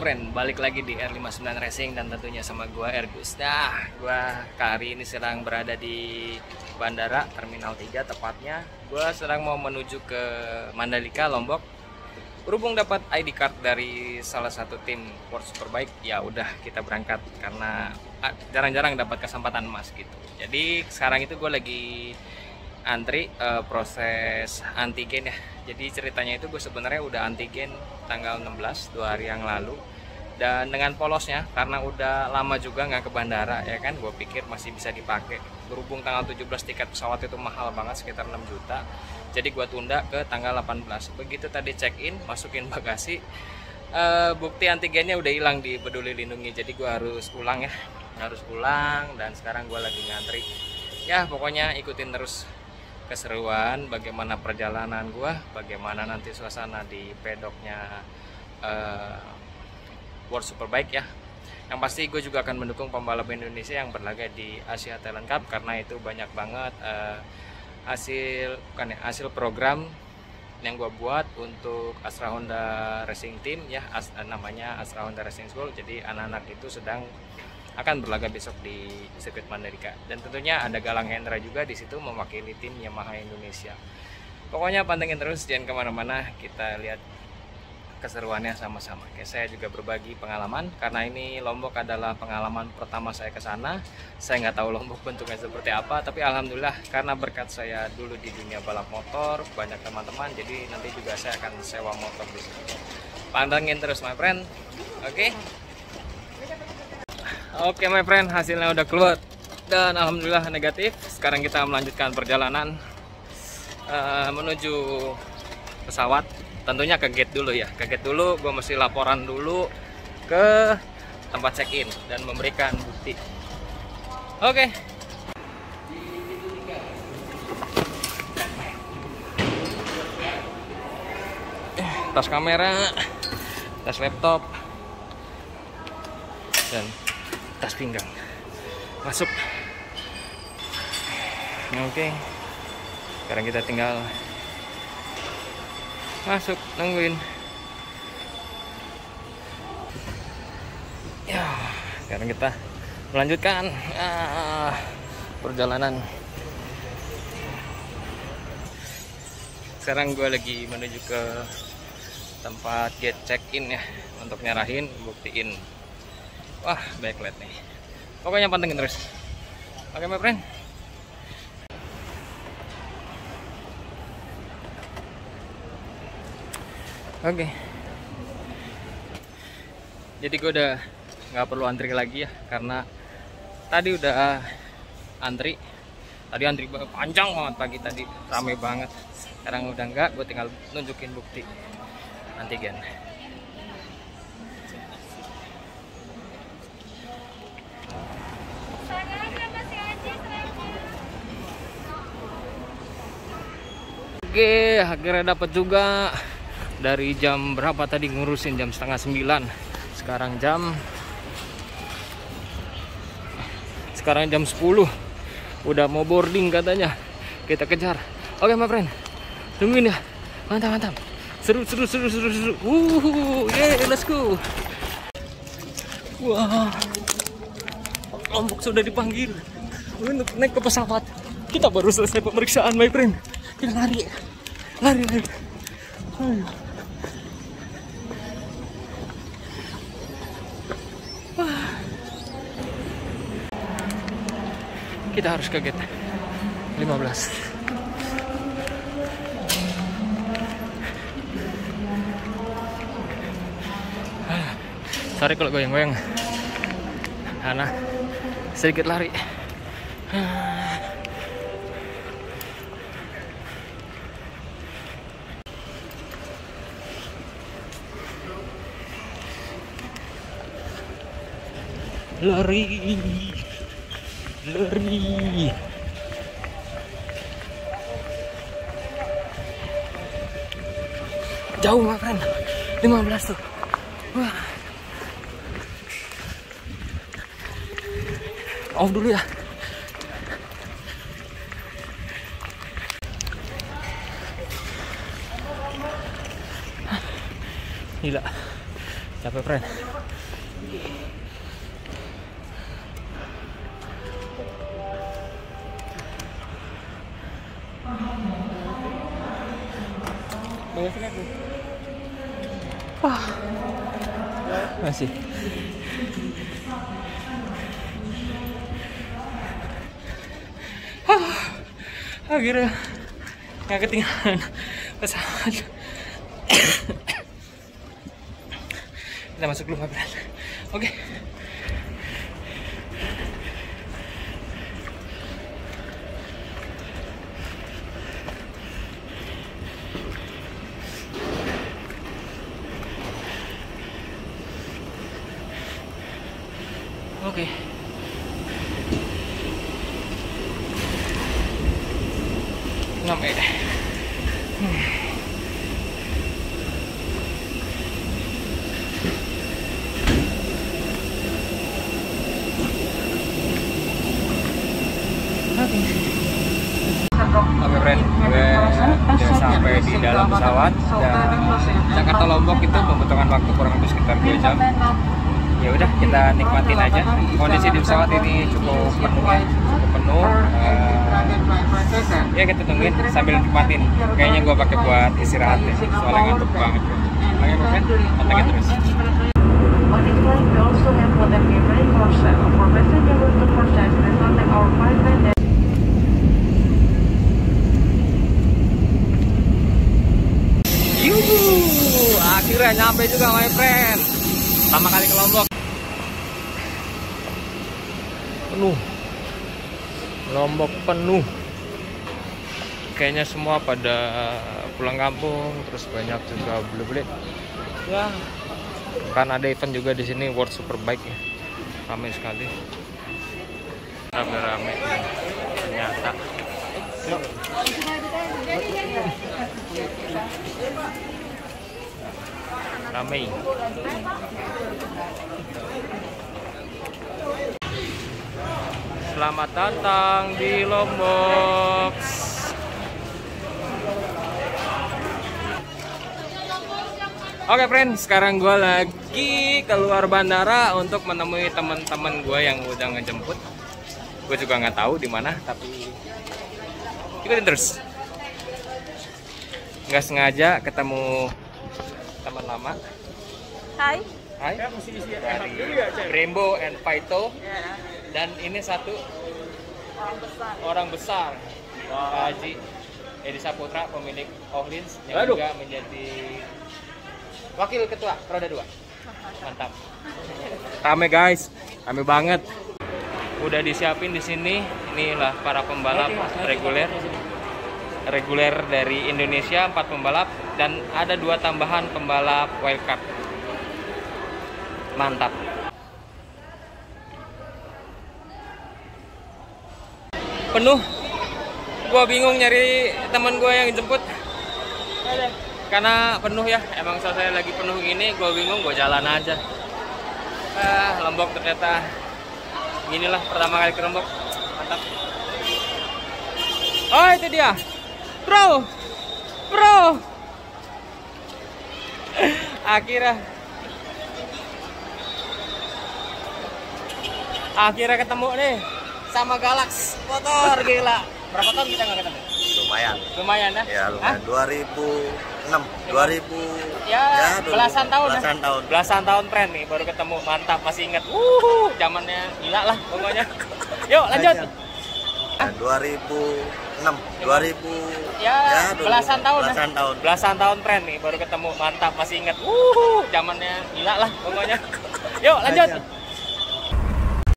Friend, balik lagi di R59 Racing dan tentunya sama gua Ergus. Nah, gua hari ini sedang berada di Bandara Terminal 3 tepatnya. Gua sedang mau menuju ke Mandalika, Lombok. Berhubung dapat ID card dari salah satu tim World Superbike, ya udah kita berangkat karena ah, jarang-jarang dapat kesempatan emas gitu. Jadi sekarang itu gue lagi antri eh, proses antigen ya. Jadi ceritanya itu gue sebenarnya udah antigen tanggal 16 dua hari yang lalu. Dan dengan polosnya karena udah lama juga nggak ke bandara ya kan gue pikir masih bisa dipakai. Berhubung tanggal 17 tiket pesawat itu mahal banget sekitar 6 juta. Jadi gue tunda ke tanggal 18 begitu tadi check in masukin bagasi eh, bukti antigennya udah hilang di peduli lindungi. Jadi gue harus ulang ya. Harus ulang dan sekarang gue lagi ngantri. Ya pokoknya ikutin terus keseruan bagaimana perjalanan gua bagaimana nanti suasana di pedoknya eh, World Superbike ya. Yang pasti gue juga akan mendukung pembalap Indonesia yang berlaga di Asia Talent Cup karena itu banyak banget eh, hasil bukan ya hasil program yang gue buat untuk Astra Honda Racing Team ya as, namanya Astra Honda Racing School. Jadi anak-anak itu sedang akan berlaga besok di sirkuit Mandalika. Dan tentunya ada Galang Hendra juga di situ mewakili tim Yamaha Indonesia. Pokoknya pantengin terus jangan ke mana-mana kita lihat keseruannya sama-sama. Oke, saya juga berbagi pengalaman karena ini Lombok adalah pengalaman pertama saya ke sana. Saya nggak tahu Lombok bentuknya seperti apa tapi Alhamdulillah karena berkat saya dulu di dunia balap motor banyak teman-teman jadi nanti juga saya akan sewa motor di situ. Pantengin terus my friend. Oke Oke my friend, hasilnya udah keluar dan alhamdulillah negatif. Sekarang kita melanjutkan perjalanan uh, menuju pesawat. Tentunya ke gate dulu ya. Ke gate dulu, gue mesti laporan dulu ke tempat check-in dan memberikan bukti. Oke. Tas kamera, tas laptop, dan tas pinggang. Masuk. Oke. Sekarang kita tinggal masuk nungguin. Ya sekarang kita melanjutkan ah, perjalanan. Sekarang gue lagi menuju ke tempat gate check in ya untuk nyerahin buktiin wah backlight nih. Pokoknya pantengin terus. Oke my friend. Oke. Jadi gue udah nggak perlu antri lagi ya karena tadi udah antri. Tadi antri panjang banget pagi tadi rame banget. Sekarang udah enggak gue tinggal nunjukin bukti antigen Oke, akhirnya dapat juga. Dari jam berapa tadi ngurusin? Jam setengah sembilan. Sekarang jam sekarang jam 10 udah mau boarding katanya. Kita kejar. Oke my friend. Tungguin ya. Mantap mantap. Seru seru seru seru seru. Uh yeah let's go. Wah. Lombok sudah dipanggil. Untuk naik ke pesawat. Kita baru selesai pemeriksaan my friend kita lari lari. Lari kita harus ke gate 15 sorry kalau goyang-goyang. Karena sedikit lari lari. Lari. Jauh my friend. 15 tuh. Wah. Off dulu ya. Gila. Capek friend Wah. Masih. Akhirnya nggak ketinggalan pesawat. Kita masuk dulu Pak Oke. Oke. Nyampe deh. Hmm. Oke. Oke friend, gue udah sampai di dalam pesawat dan Jakarta Lombok itu membutuhkan waktu kurang lebih sekitar 2 jam ya udah kita nikmatin aja kondisi di pesawat ini cukup penuh ya cukup penuh uh, ya kita tungguin sambil nikmatin. Kayaknya gue pakai buat istirahat deh soalnya ngantuk banget. Oke friend pantengin terus. Yuhu, akhirnya nyampe juga my friend. Pertama kali ke Lombok. Penuh Lombok penuh. Kayaknya semua pada pulang kampung Terus banyak juga beli-beli. Ya. Kan ada event juga di sini World Superbike ya. Ramai sekali. Rame-rame Ternyata. Yuk ramai Selamat datang di Lombok Oke friend, sekarang gue lagi keluar bandara untuk menemui teman-teman gue yang udah ngejemput. Gue juga nggak tahu di mana, tapi ikutin terus. Nggak sengaja ketemu teman lama. Hai. Hai. Dari Brembo and Paito. Dan ini satu Orang besar. orang besar, Pak Haji Edi Saputra, pemilik Ohlins yang juga menjadi wakil ketua Roda 2. Mantap. Rame guys, rame banget. Udah disiapin di sini. Inilah para pembalap reguler. Reguler dari Indonesia empat pembalap dan ada dua tambahan pembalap wildcard. Mantap. Penuh. Gua bingung nyari teman gue yang jemput. Karena penuh ya, emang saya lagi penuh gini, gue bingung, gue jalan aja. Ah, Lombok ternyata inilah pertama kali ke Lombok. Mantap. Oh, itu dia. Bro. Bro. Akhirnya Akhirnya ketemu nih sama Galax motor gila. Berapa tahun kita nggak ketemu? lumayan Lumayan ya? ya Hah? lumayan 2006 2000 Ya, dulu. belasan tahun ya? belasan tahun Belasan tahun tren nih baru ketemu mantap masih ingat. Uh, zamannya gila lah pokoknya. Yuk lanjut. Ya, 2006 2000 Ya, dulu. belasan tahun ya? belasan tahun Belasan tahun tren nih baru ketemu mantap masih ingat. Uh, zamannya gila lah pokoknya. Yuk lanjut.